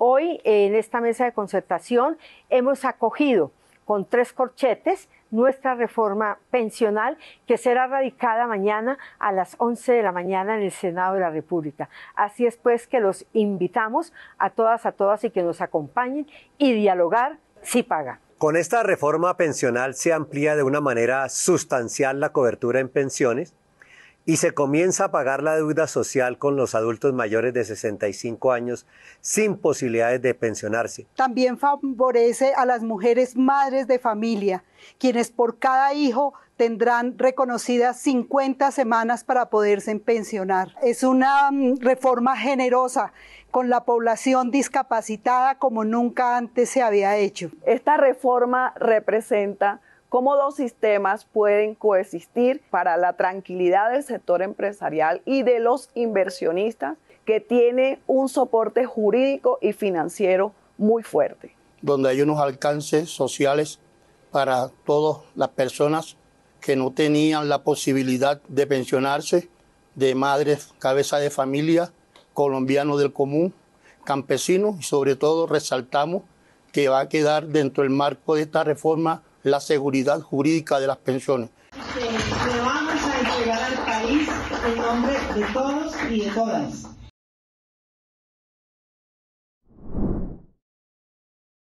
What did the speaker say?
Hoy en esta mesa de concertación hemos acogido con tres corchetes nuestra reforma pensional que será radicada mañana a las 11 de la mañana en el Senado de la República. Así es pues que los invitamos a todas, a todas y que nos acompañen y dialogar si paga. Con esta reforma pensional se amplía de una manera sustancial la cobertura en pensiones y se comienza a pagar la deuda social con los adultos mayores de 65 años sin posibilidades de pensionarse. También favorece a las mujeres madres de familia, quienes por cada hijo tendrán reconocidas 50 semanas para poderse pensionar. Es una mm, reforma generosa con la población discapacitada como nunca antes se había hecho. Esta reforma representa cómo dos sistemas pueden coexistir para la tranquilidad del sector empresarial y de los inversionistas que tiene un soporte jurídico y financiero muy fuerte. Donde hay unos alcances sociales para todas las personas que no tenían la posibilidad de pensionarse, de madres, cabeza de familia, colombianos del común, campesinos y sobre todo resaltamos que va a quedar dentro del marco de esta reforma la seguridad jurídica de las pensiones.